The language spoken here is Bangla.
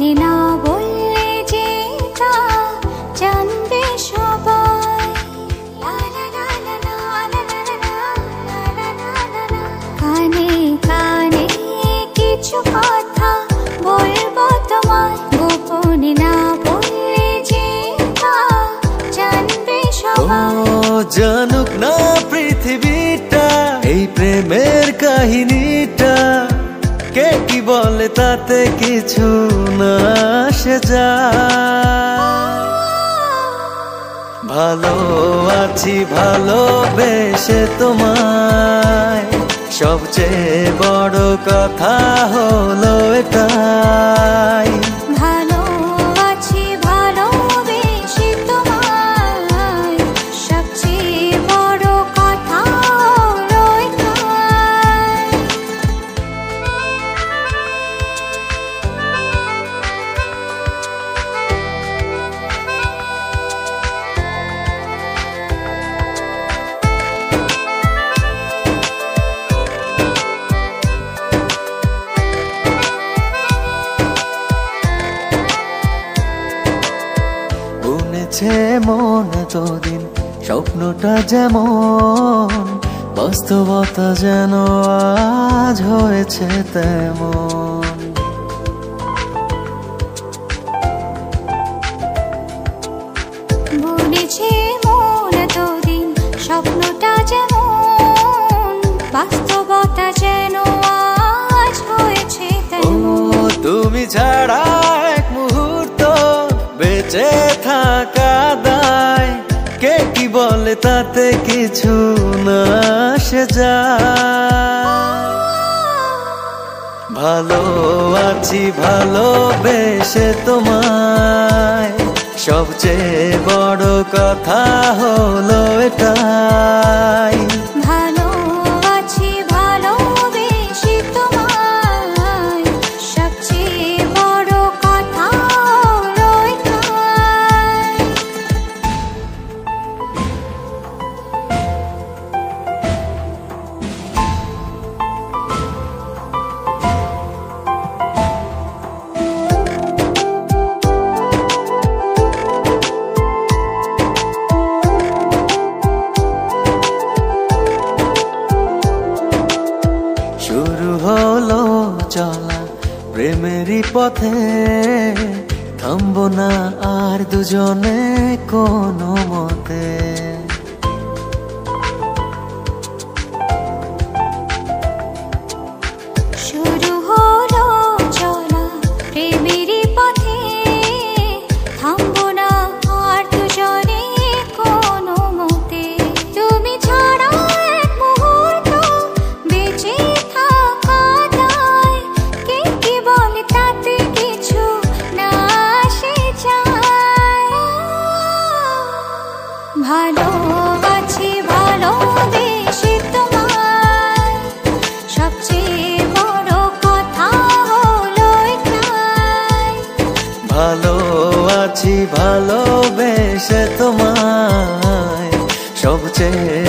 মনে না বললে যে তা জানবে সবাই কানে কানে কিছু কথা বলব তোমার গোপনে না বললে যে তা জানবে জানুক না পৃথিবীটা এই প্রেমের কাহিনীটা কে কি বলে তাতে কিছু না সে যা ভালো আছি, ভালোবেসে তোমায়। সবচেয়ে বড় কথা হলো এটাই। বুনেছে মন এতদিন স্বপ্নটা যেমন বাস্তবতা যেন আজ হয়েছে তেমন। মন এতদিন স্বপ্নটা যেমন বাস্তবতা যেন আজ হয়েছে তেমন। তুমি ছাড়া এক মুহূর্ত বেঁচে থাকা তাতে কিছু না সে যায় ভালো আছি ভালোবেসে তোমায়। সবচেয়ে বড় কথা হলো এটাই। পথে থামব না আর দুজনে কোনো মতে। ভালো আছি ভালোবেসে তোমায়। সবচেয়ে ভালো আছি ভালোবেসে তোমায়। সবচেয়ে